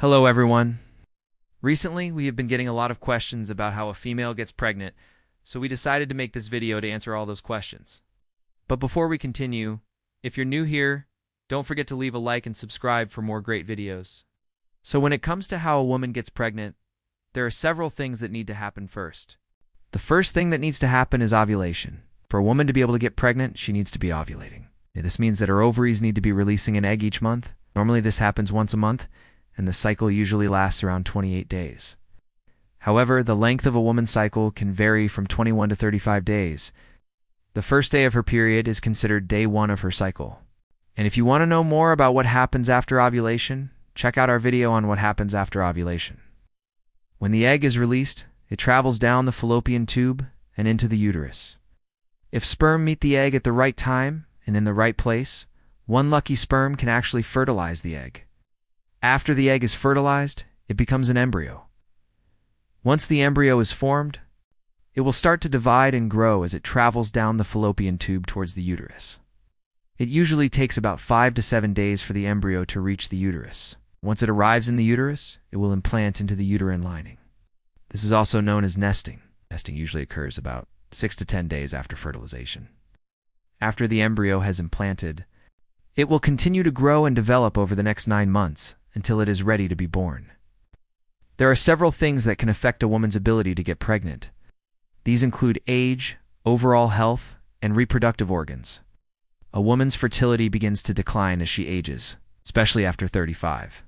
Hello, everyone. Recently, we have been getting a lot of questions about how a female gets pregnant, so we decided to make this video to answer all those questions. But before we continue, if you're new here, don't forget to leave a like and subscribe for more great videos. So when it comes to how a woman gets pregnant, there are several things that need to happen first. The first thing that needs to happen is ovulation. For a woman to be able to get pregnant, she needs to be ovulating. This means that her ovaries need to be releasing an egg each month. Normally this happens once a month, and the cycle usually lasts around 28 days. However, the length of a woman's cycle can vary from 21 to 35 days. The first day of her period is considered day one of her cycle. And if you want to know more about what happens after ovulation, check out our video on what happens after ovulation. When the egg is released, it travels down the fallopian tube and into the uterus. If sperm meet the egg at the right time and in the right place, one lucky sperm can actually fertilize the egg. After the egg is fertilized, it becomes an embryo. Once the embryo is formed, it will start to divide and grow as it travels down the fallopian tube towards the uterus. It usually takes about five to seven days for the embryo to reach the uterus. Once it arrives in the uterus, it will implant into the uterine lining. This is also known as nesting. Nesting usually occurs about six to ten days after fertilization. After the embryo has implanted, it will continue to grow and develop over the next nine months until it is ready to be born. There are several things that can affect a woman's ability to get pregnant. These include age, overall health, and reproductive organs. A woman's fertility begins to decline as she ages, especially after 35.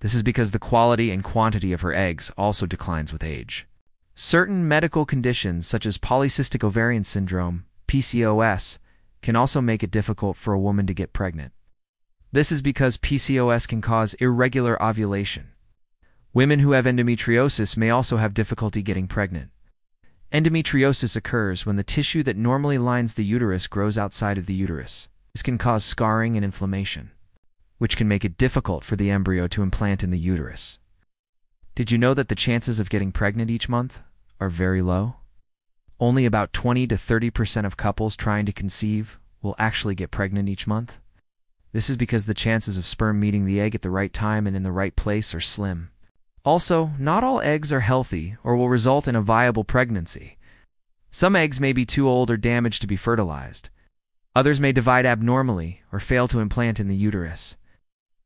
This is because the quality and quantity of her eggs also declines with age. Certain medical conditions, such as polycystic ovarian syndrome, PCOS, can also make it difficult for a woman to get pregnant. This is because PCOS can cause irregular ovulation. Women who have endometriosis may also have difficulty getting pregnant. Endometriosis occurs when the tissue that normally lines the uterus grows outside of the uterus. This can cause scarring and inflammation, which can make it difficult for the embryo to implant in the uterus. Did you know that the chances of getting pregnant each month are very low? Only about 20 to 30% of couples trying to conceive will actually get pregnant each month. This is because the chances of sperm meeting the egg at the right time and in the right place are slim. Also, not all eggs are healthy or will result in a viable pregnancy. Some eggs may be too old or damaged to be fertilized. Others may divide abnormally or fail to implant in the uterus.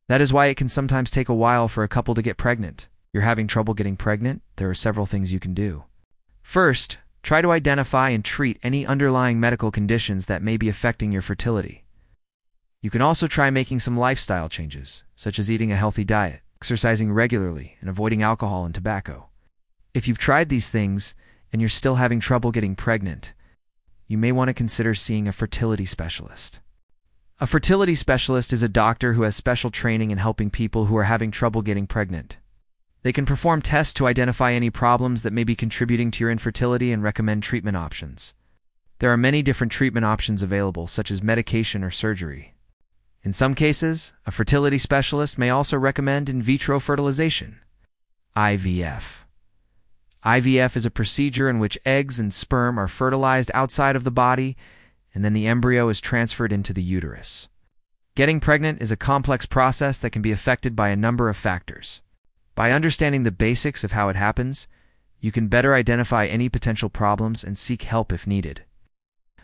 That is why it can sometimes take a while for a couple to get pregnant. You're having trouble getting pregnant? There are several things you can do. First, try to identify and treat any underlying medical conditions that may be affecting your fertility. You can also try making some lifestyle changes, such as eating a healthy diet, exercising regularly, and avoiding alcohol and tobacco. If you've tried these things and you're still having trouble getting pregnant, you may want to consider seeing a fertility specialist. A fertility specialist is a doctor who has special training in helping people who are having trouble getting pregnant. They can perform tests to identify any problems that may be contributing to your infertility and recommend treatment options. There are many different treatment options available, such as medication or surgery. In some cases, a fertility specialist may also recommend in vitro fertilization, IVF. IVF is a procedure in which eggs and sperm are fertilized outside of the body and then the embryo is transferred into the uterus. Getting pregnant is a complex process that can be affected by a number of factors. By understanding the basics of how it happens, you can better identify any potential problems and seek help if needed.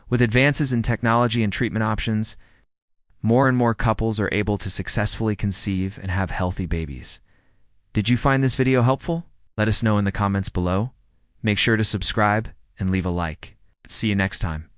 With advances in technology and treatment options, more and more couples are able to successfully conceive and have healthy babies. Did you find this video helpful? Let us know in the comments below. Make sure to subscribe and leave a like. See you next time.